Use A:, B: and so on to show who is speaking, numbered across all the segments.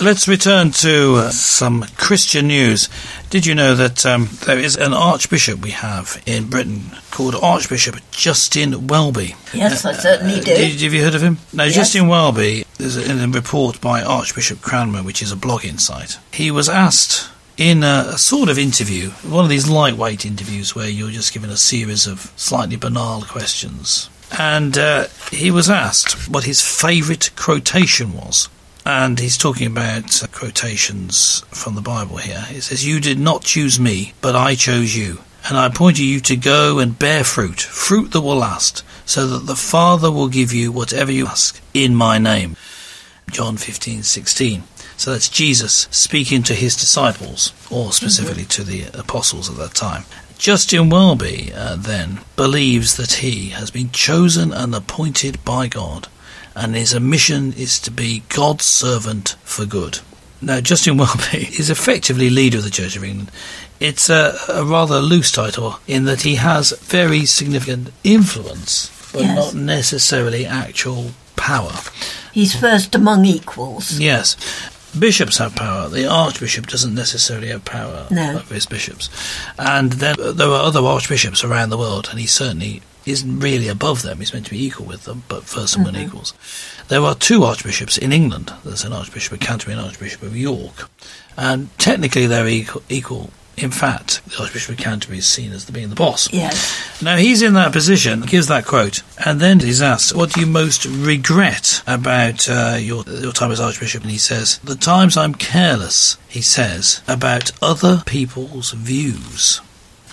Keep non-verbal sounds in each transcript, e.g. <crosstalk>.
A: Let's return to uh, some Christian news. Did you know that um, there is an archbishop we have in Britain called Archbishop Justin Welby?
B: Yes, I certainly
A: Uh,
B: do.
A: did- have you heard of him? Now,
B: Yes.
A: Justin Welby is in a report by Archbishop Cranmer, which is a blogging site. He was asked in a, a sort of interview, one of these lightweight interviews where you're just given a series of slightly banal questions. And uh, he was asked what his favourite quotation was. And he's talking about uh, quotations from the Bible here. It says, You did not choose me, but I chose you. And I appointed you to go and bear fruit, fruit that will last, so that the Father will give you whatever you ask in my name. John 15, 16. So that's Jesus speaking to his disciples, or specifically to the apostles at that time. Justin Welby uh, then believes that he has been chosen and appointed by God, and his mission is to be God's servant for good. Now, Justin Welby <laughs> is effectively leader of the Church of England. It's a, a rather loose title in that he has very significant influence, but
B: Yes.
A: not necessarily actual power.
B: He's first among equals.
A: Yes. Bishops have power. The archbishop doesn't necessarily have power
B: No.
A: over his bishops. And then uh, there are other archbishops around the world, and he certainly isn't really above them. He's meant to be equal with them, but first among equals. There are two archbishops in England. There's an archbishop of Canterbury and an archbishop of York. And technically they're equal. equal. In fact, the Archbishop of Canterbury is seen as the being the boss.
B: Yes.
A: Now he's in that position, gives that quote, and then he's asked, "What do you most regret about uh, your your time as Archbishop?" And he says, "The times I'm careless," he says, "about other people's views."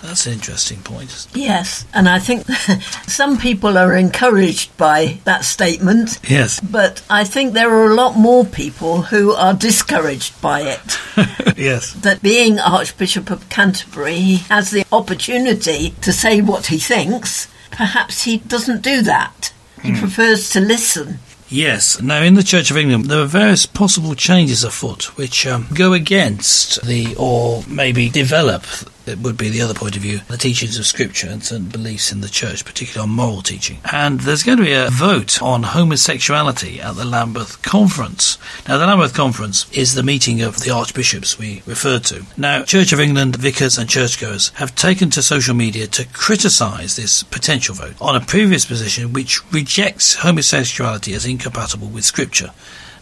A: That's an interesting point.
B: Yes. And I think <laughs> some people are encouraged by that statement.
A: Yes,
B: But I think there are a lot more people who are discouraged by it. <laughs>
A: yes,
B: that being Archbishop of Canterbury, he has the opportunity to say what he thinks. Perhaps he doesn't do that. He prefers to listen.
A: yes. Now, in the Church of England, there are various possible changes afoot which um, go against the, or maybe develop. It would be the other point of view, the teachings of Scripture and certain beliefs in the church, particularly on moral teaching. And there's going to be a vote on homosexuality at the Lambeth Conference. Now, the Lambeth Conference is the meeting of the archbishops we referred to. Now, Church of England vicars and churchgoers have taken to social media to criticise this potential vote on a previous position which rejects homosexuality as incompatible with Scripture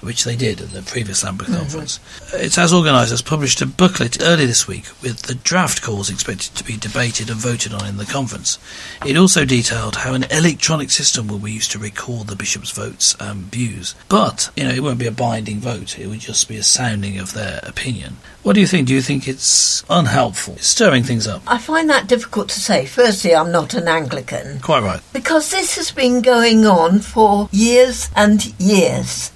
A: which they did at the previous Lambeth conference. Uh, it has organisers published a booklet early this week with the draft calls expected to be debated and voted on in the conference. It also detailed how an electronic system will be used to record the bishop's votes and views. But, you know, it won't be a binding vote, it would just be a sounding of their opinion. What do you think? Do you think it's unhelpful? It's stirring things up.
B: I find that difficult to say. Firstly, I'm not an Anglican.
A: Quite right.
B: Because this has been going on for years and years.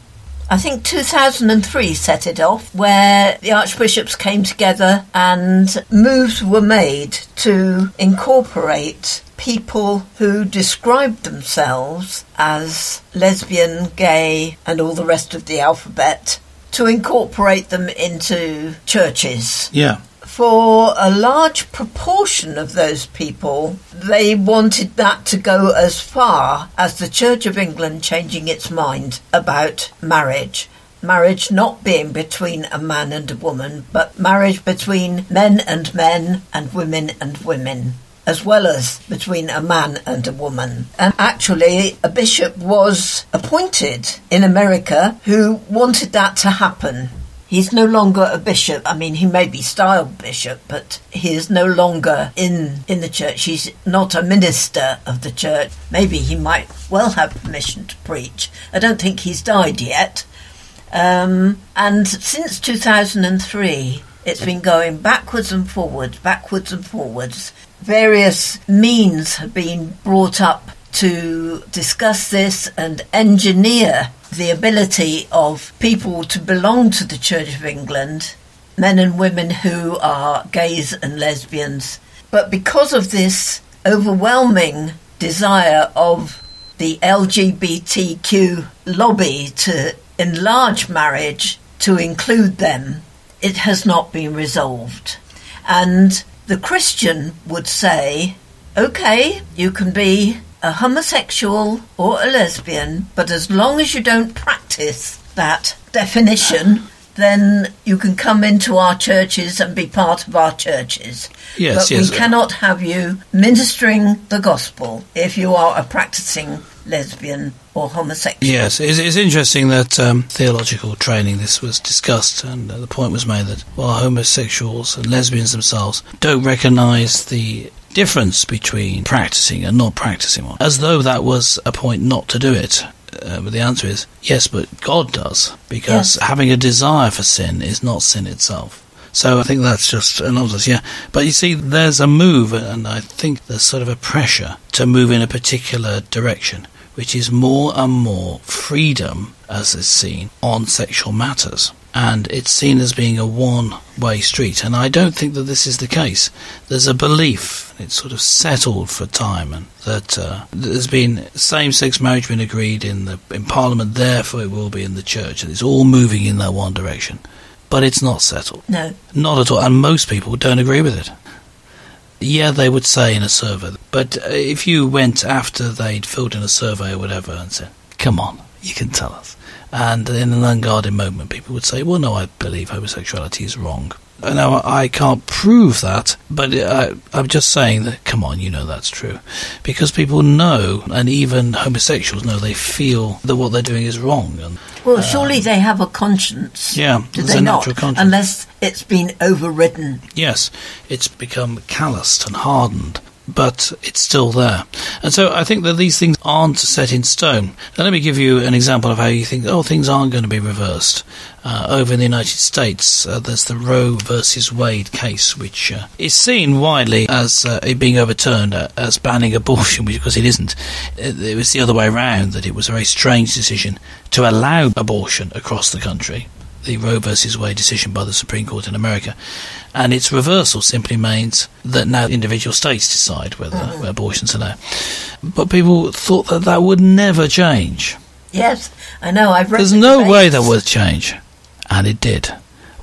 B: I think 2003 set it off, where the archbishops came together and moves were made to incorporate people who described themselves as lesbian, gay, and all the rest of the alphabet, to incorporate them into churches
A: Yeah.
B: For a large proportion of those people, they wanted that to go as far as the Church of England changing its mind about marriage. Marriage not being between a man and a woman, but marriage between men and men and women and women. As well as between a man and a woman. And actually, a bishop was appointed in America who wanted that to happen. He's no longer a bishop. I mean, he may be styled bishop, but he is no longer in in the church. He's not a minister of the church. Maybe he might well have permission to preach. I don't think he's died yet. Um, and since 2003, it's been going backwards and forwards, backwards and forwards. Various means have been brought up to discuss this and engineer the ability of people to belong to the Church of England, men and women who are gays and lesbians. But because of this overwhelming desire of the LGBTQ lobby to enlarge marriage to include them, it has not been resolved. And the Christian would say, okay, you can be a homosexual or a lesbian, but as long as you don't practice that definition, then you can come into our churches and be part of our churches.
A: Yes,
B: but
A: yes.
B: we cannot have you ministering the gospel if you are a practicing lesbian or homosexual.
A: Yes, it's, it's interesting that um, theological training this was discussed, and uh, the point was made that while homosexuals and lesbians themselves don't recognise the difference between practicing and not practicing one, as though that was a point not to do it. Uh, but the answer is yes, but God does, because having a desire for sin is not sin itself. So I think that's just an obvious, yeah. But you see, there's a move, and I think there's sort of a pressure to move in a particular direction, which is more and more freedom, as is seen, on sexual matters. And it's seen as being a one way street. And I don't think that this is the case. There's a belief, it's sort of settled for time, and that uh, there's been same sex marriage been agreed in, the, in Parliament, therefore it will be in the church. And it's all moving in that one direction. But it's not settled.
B: No.
A: Not at all, and most people don't agree with it. Yeah, they would say in a survey, but uh, if you went after they'd filled in a survey or whatever and said, "Come on, you can tell us," and in an unguarded moment, people would say, "Well, no, I believe homosexuality is wrong." Uh, Now, I can't prove that, but uh, I'm just saying that, come on, you know that's true. Because people know, and even homosexuals know, they feel that what they're doing is wrong. And
B: Well, surely they have a conscience.
A: Yeah,
B: do they not?
A: conscience.
B: Unless it's been overridden.
A: Yes, it's become calloused and hardened, but it's still there. And so I think that these things aren't set in stone. Now, let me give you an example of how you think, oh, things aren't going to be reversed. Uh, over in the United States, uh, there's the Roe versus Wade case, which uh, is seen widely as uh, it being overturned uh, as banning abortion, <laughs> because it isn't. It, it was the other way around, that it was a very strange decision to allow abortion across the country the Roe versus Wade decision by the Supreme Court in America, and its reversal simply means that now individual states decide whether mm-hmm. abortions are allowed. But people thought that that would never change.
B: Yes, I know. I've read.
A: There's
B: the
A: no way that would change, and it did.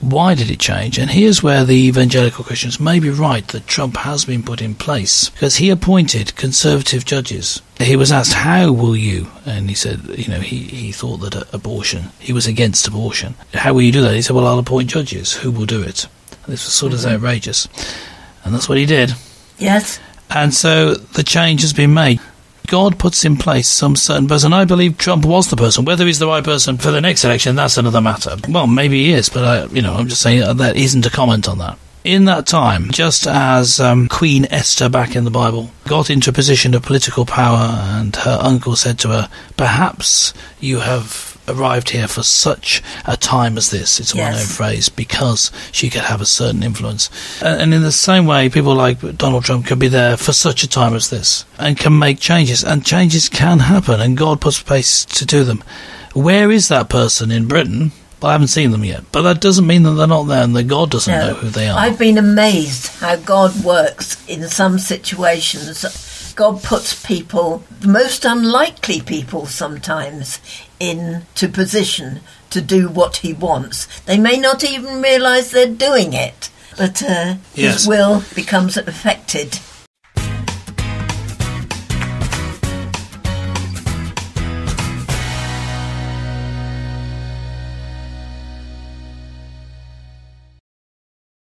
A: Why did it change? And here's where the evangelical Christians may be right that Trump has been put in place because he appointed conservative judges. He was asked, "How will you?" And he said, "You know, he, he thought that uh, abortion. He was against abortion. How will you do that?" He said, "Well, I'll appoint judges who will do it." And this was sort of outrageous, and that's what he did.
B: Yes.
A: And so the change has been made. God puts in place some certain person. I believe Trump was the person. Whether he's the right person for the next election, that's another matter. Well, maybe he is, but I, you know, I'm just saying that, isn't a comment on that. In that time, just as um, Queen Esther back in the Bible got into a position of political power, and her uncle said to her, "Perhaps you have." Arrived here for such a time as this. It's a
B: Yes.
A: well-known phrase because she could have a certain influence. And, and in the same way, people like Donald Trump can be there for such a time as this and can make changes. And changes can happen, and God puts place to do them. Where is that person in Britain? Well, I haven't seen them yet, but that doesn't mean that they're not there and that God doesn't
B: No.
A: know who they are.
B: I've been amazed how God works in some situations. God puts people, the most unlikely people sometimes, into position to do what He wants. They may not even realise they're doing it, but uh,
A: Yes.
B: His will becomes affected